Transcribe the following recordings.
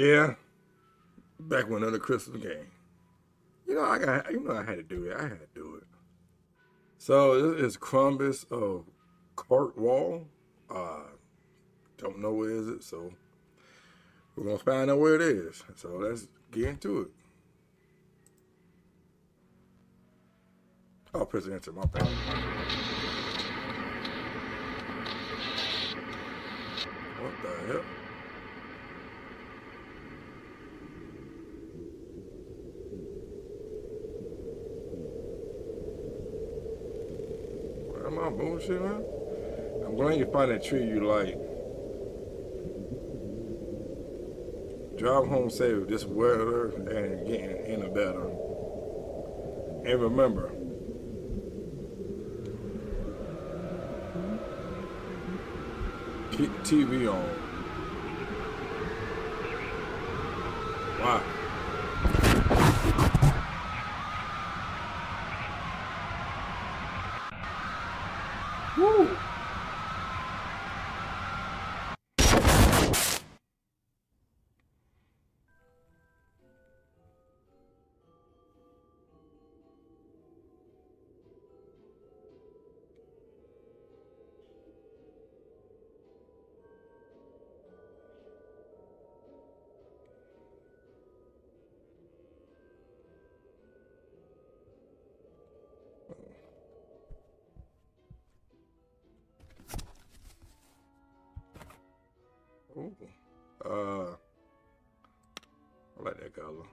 Yeah. Back when another Christmas game. You know, I got you know I had to do it. I had to do it. So this is Krampus of Kirkwall. Uh don't know where is it, so we're gonna find out where it is. So let's get into it. Oh, press enter, my bad. What the hell? Am bullshit, man? I'm glad you find that tree you like. Drive home safe this weather and getting in a better. And remember, keep the TV on. Wow. Ooh. Uh, I like that color.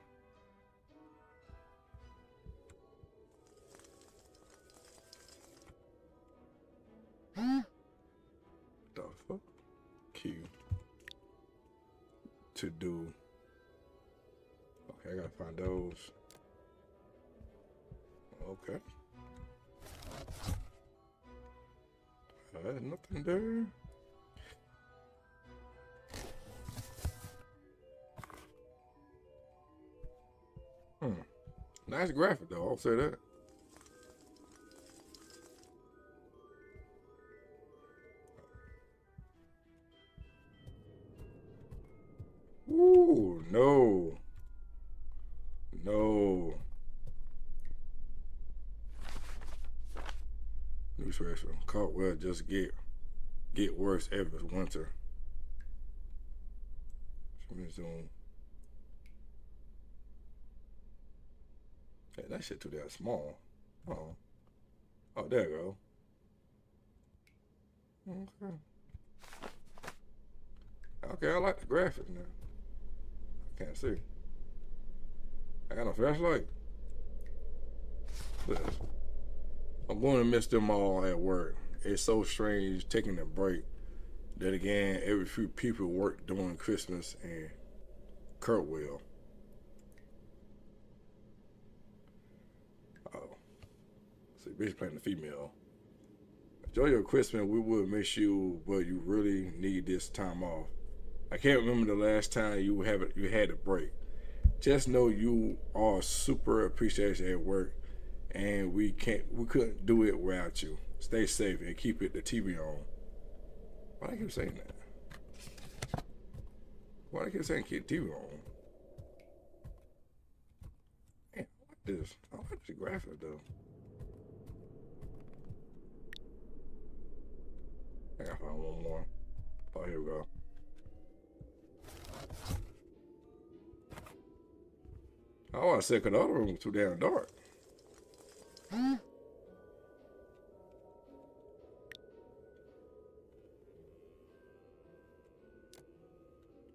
Huh? The fuck? Q. To do. Okay, I gotta find those. Okay. Uh, nothing there. Nice graphic though, I'll say that. Ooh, no. No. New special. Kirkwall just get get worse every winter. Zoom. Yeah, that shit too damn small. Oh. Oh, there you go. Okay. Okay, I like the graphics now. I can't see. I got a flashlight. I'm going to miss them all at work. It's so strange taking a break. Then again, every few people work during Christmas and Kirkwall. So bitch playing the female. Enjoy your Christmas. We will miss you, but you really need this time off. I can't remember the last time you have it, you had a break. Just know you are super appreciated at work, and we can't we couldn't do it without you. Stay safe and keep it the TV on. Why do I keep saying that? Why do I keep saying keep TV on? Man, I like this. I like the graphic though. I gotta find one more. Oh, here we go. Oh, I said, cause the other room was too damn dark.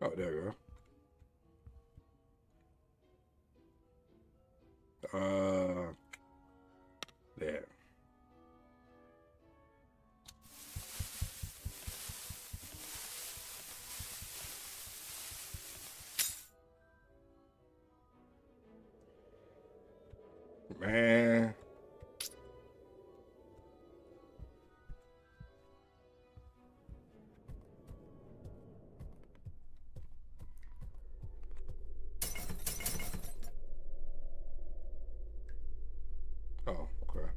Oh, there you go. Uh, Man. Oh, okay.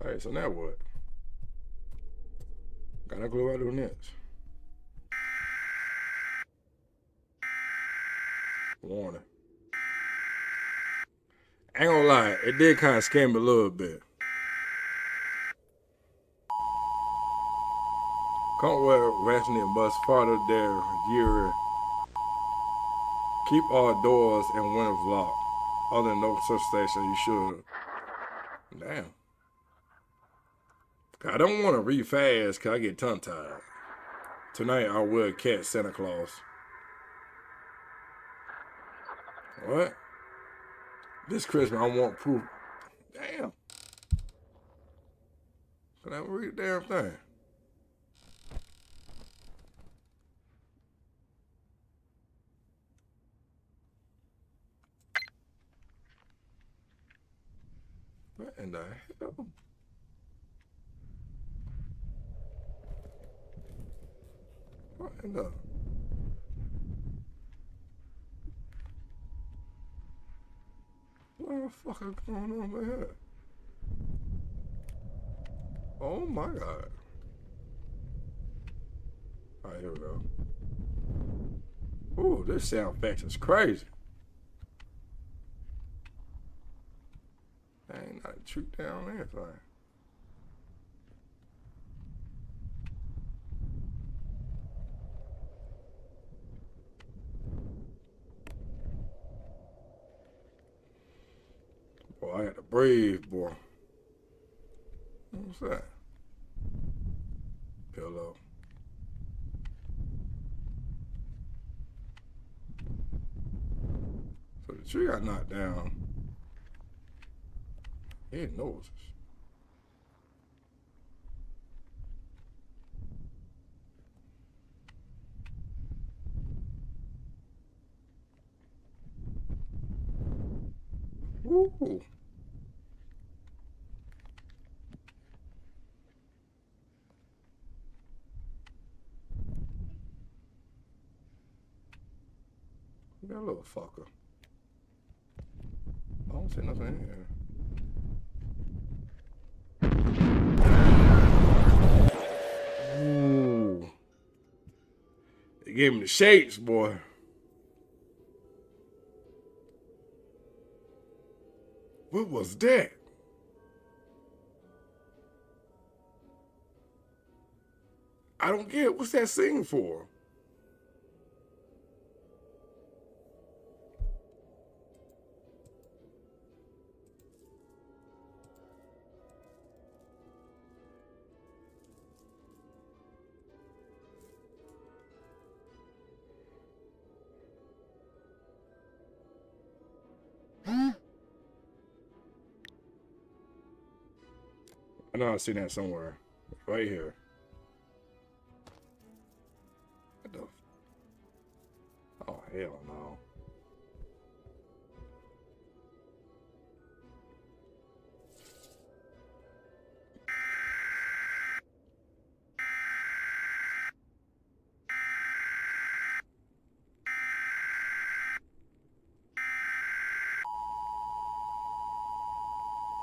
All right, so now what? Gotta no clue what I do next. Warning. I ain't gonna lie, it did kind of scare me a little bit. Commonwealth rationing must follow their year. Keep all doors and windows locked. Other than no substation, you should. Damn. I don't want to read fast because I get tongue tied. Tonight I will catch Santa Claus. What? This Christmas I want proof. Damn. Can I read the damn thing? What in the hell? What in the? The fuck is going on over here? Oh my god. Alright, here we go. Ooh, this sound effect is crazy. Ain't not shoot down anything. Boy, Breathe, boy. What's that? Pillow. So the tree got knocked down. He knows. Ooh. That little fucker. I don't see nothing in here. Ooh. They gave him the shakes, boy. What was that? I don't get. What's that scene for? I know I've seen that somewhere. Right here. What the? Oh, hell no.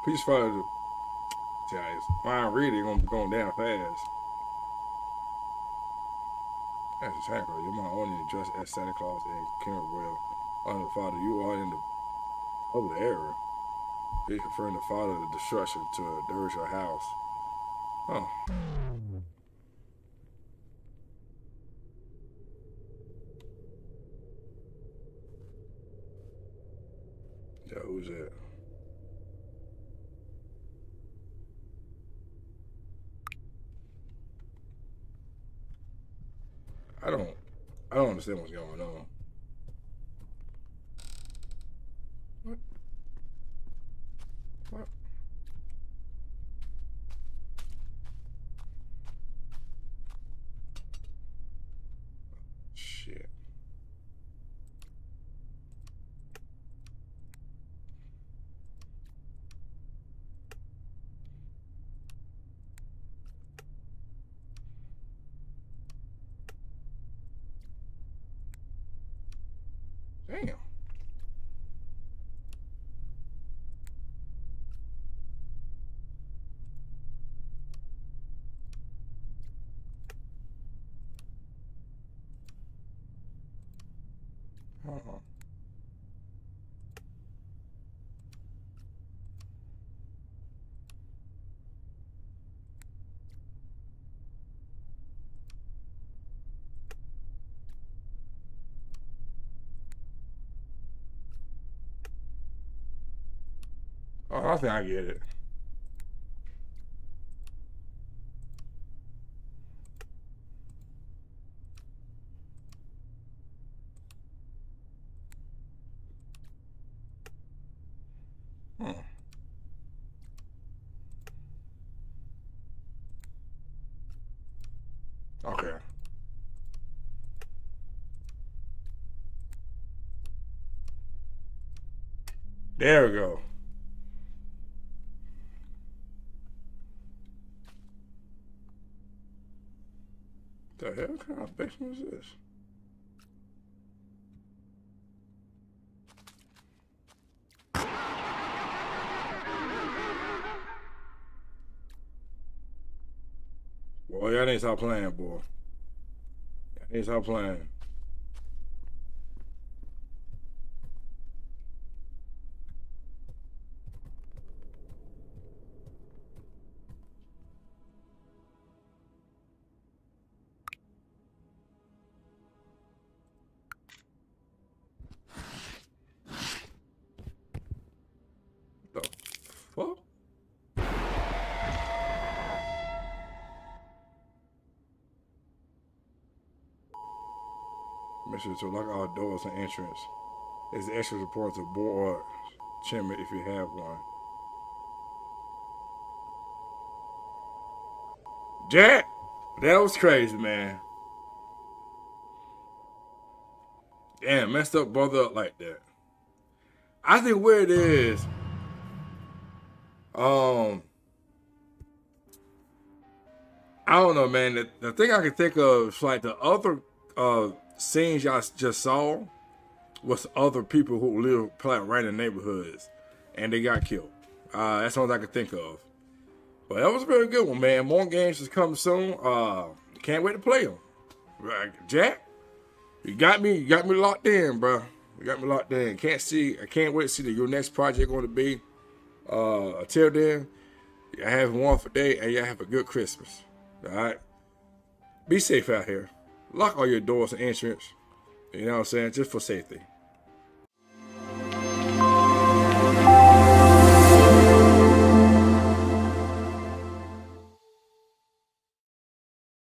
Please follow guys. Mine really gonna be going down fast. That's a hacker. You're my only dressed as Santa Claus and Kimberwell. On the father, you are in the public area. Be confirmed the father the destruction to dirge your house. Oh. Yeah, who's that? I don't I don't understand what's going on. What? What? Shit. Damn. Oh, I think I get it. Hmm. Okay. There we go. The hell kind of basement is this? Boy, y'all ain't stop playing, boy. Y'all ain't stop playing. Make sure to lock all doors and entrance. There's extra support to board chimney if you have one. Jack, that was crazy, man. Damn, messed up brother up like that. I think where it is, um, I don't know, man. The, the thing I can think of is like the other uh scenes y'all just saw was other people who live probably right in neighborhoods and they got killed. Uh, that's all I can think of. But that was a very good one, man. More games is coming soon. Uh, can't wait to play them. Jack, you got me. You got me locked in, bro. You got me locked in. Can't see. I can't wait to see your next project going to be. Uh, until then, you have a wonderful day and you have a good Christmas. All right. Be safe out here. Lock all your doors and entrance. You know what I'm saying? Just for safety.